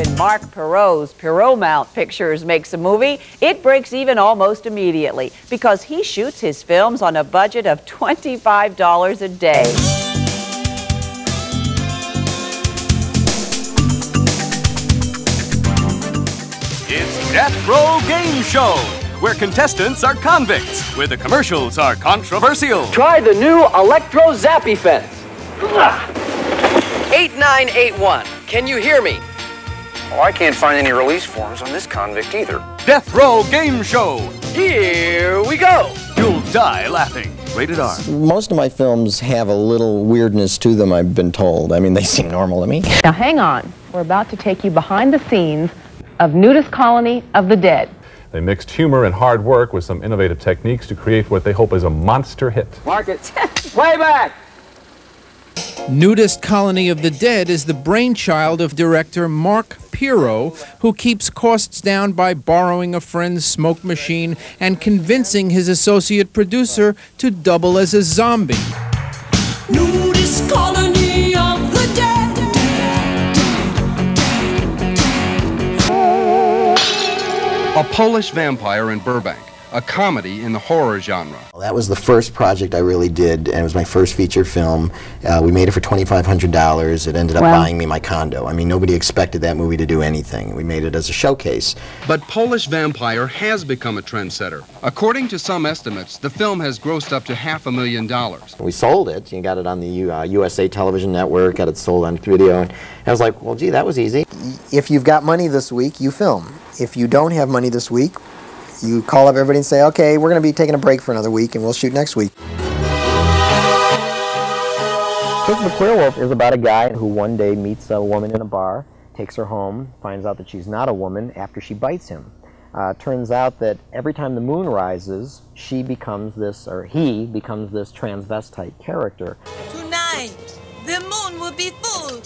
When Mark Pirro's Pirro Pictures makes a movie, it breaks even almost immediately because he shoots his films on a budget of $25 a day. It's Death Row Game Show, where contestants are convicts, where the commercials are controversial. Try the new Electro Zappy Fence. 8981. Can you hear me? Oh, I can't find any release forms on this convict either. Death Row Game Show. Here we go. You'll die laughing. Rated R. Most of my films have a little weirdness to them, I've been told. I mean, they seem normal to me. Now hang on. We're about to take you behind the scenes of Nudist Colony of the Dead. They mixed humor and hard work with some innovative techniques to create what they hope is a monster hit. Mark it. Playback! Nudist Colony of the Dead is the brainchild of director Mark Pirro, who keeps costs down by borrowing a friend's smoke machine and convincing his associate producer to double as a zombie. Nudist Colony of the Dead. A Polish Vampire in Burbank, a comedy in the horror genre. That was the first project I really did, and it was my first feature film. Uh, we made it for $2,500. It ended up Wow. buying me my condo. I mean, nobody expected that movie to do anything. We made it as a showcase. But Polish Vampire has become a trendsetter. According to some estimates, the film has grossed up to half a million dollars. We sold it. You got it on the U- uh, USA Television Network, got it sold on video. And I was like, well, gee, that was easy. If you've got money this week, you film. If you don't have money this week, you call up everybody and say, okay, we're going to be taking a break for another week and we'll shoot next week. Curse of the Queer Wolf is about a guy who one day meets a woman in a bar, takes her home, finds out that she's not a woman after she bites him. Uh, turns out that every time the moon rises, she becomes this, or he becomes this transvestite character. Tonight, the moon will be full.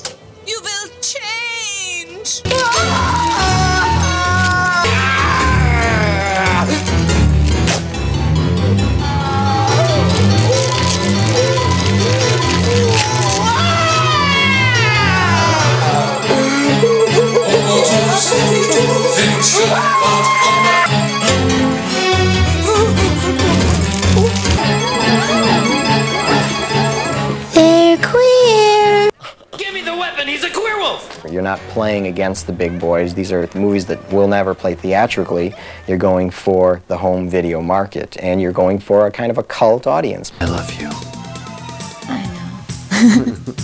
He's a queer wolf. You're not playing against the big boys. These are movies that will never play theatrically. You're going for the home video market, and you're going for a kind of a cult audience. I love you. I know.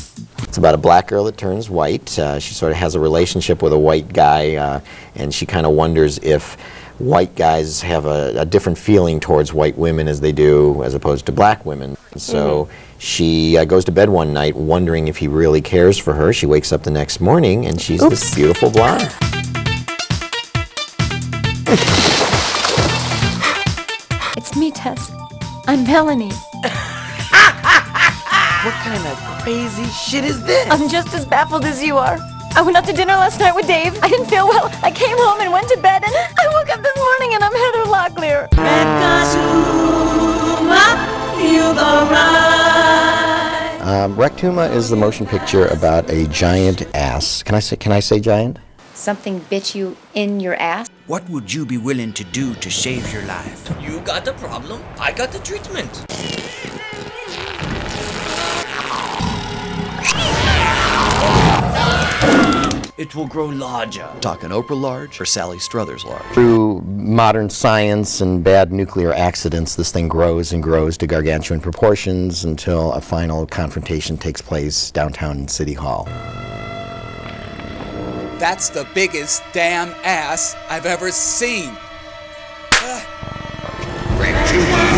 it's about a black girl that turns white. Uh, she sort of has a relationship with a white guy, uh, and she kind of wonders if white guys have a, a different feeling towards white women as they do as opposed to black women. So she uh, goes to bed one night wondering if he really cares for her. She wakes up the next morning, and she's this beautiful blonde. It's me, Tess. I'm Melanie. What kind of crazy shit is this? I'm just as baffled as you are. I went out to dinner last night with Dave. I didn't feel well. I came home and went to bed, and I woke up this morning and I'm Heather Locklear. Um, Rectuma is the motion picture about a giant ass. Can I say? Can I say giant? Something bit you in your ass? What would you be willing to do to save your life? You got the problem. I got the treatment. It will grow larger. Talking Oprah large or Sally Struthers large? Through modern science and bad nuclear accidents, this thing grows and grows to gargantuan proportions until a final confrontation takes place downtown in City Hall. That's the biggest damn ass I've ever seen. Hey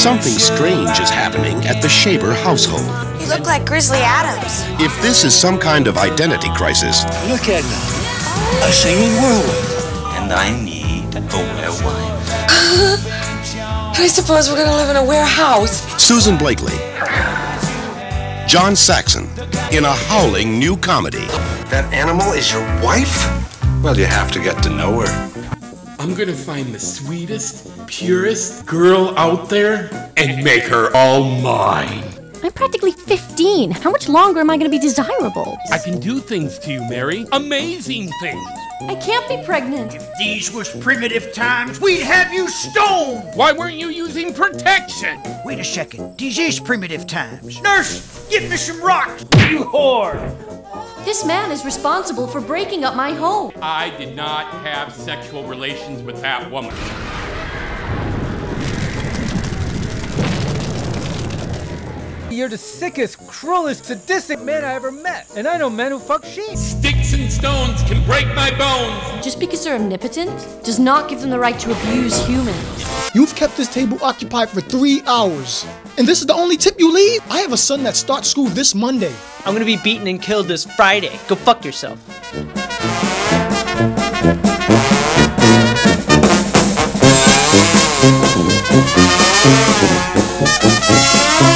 Something strange is happening at the Shaber household. You look like Grizzly Adams. If this is some kind of identity crisis, Look at me. A singing whirlwind. And I need a wife. I suppose we're gonna live in a warehouse. Susan Blakely, John Saxon, in a howling new comedy. That animal is your wife? Well, you have to get to know her. I'm gonna find the sweetest, purest girl out there and make her all mine. I'm practically 15. How much longer am I going to be desirable? I can do things to you, Mary. Amazing things. I can't be pregnant. If these was primitive times, we'd have you stoned. Why weren't you using protection? Wait a second. These is primitive times. Nurse, give me some rocks, you whore. This man is responsible for breaking up my home. I did not have sexual relations with that woman. You're the sickest, cruelest, sadistic man I ever met. And I know men who fuck sheep. Sticks and stones can break my bones. Just because they're omnipotent does not give them the right to abuse humans. You've kept this table occupied for three hours. And this is the only tip you leave? I have a son that starts school this Monday. I'm gonna be beaten and killed this Friday. Go fuck yourself. Thank you.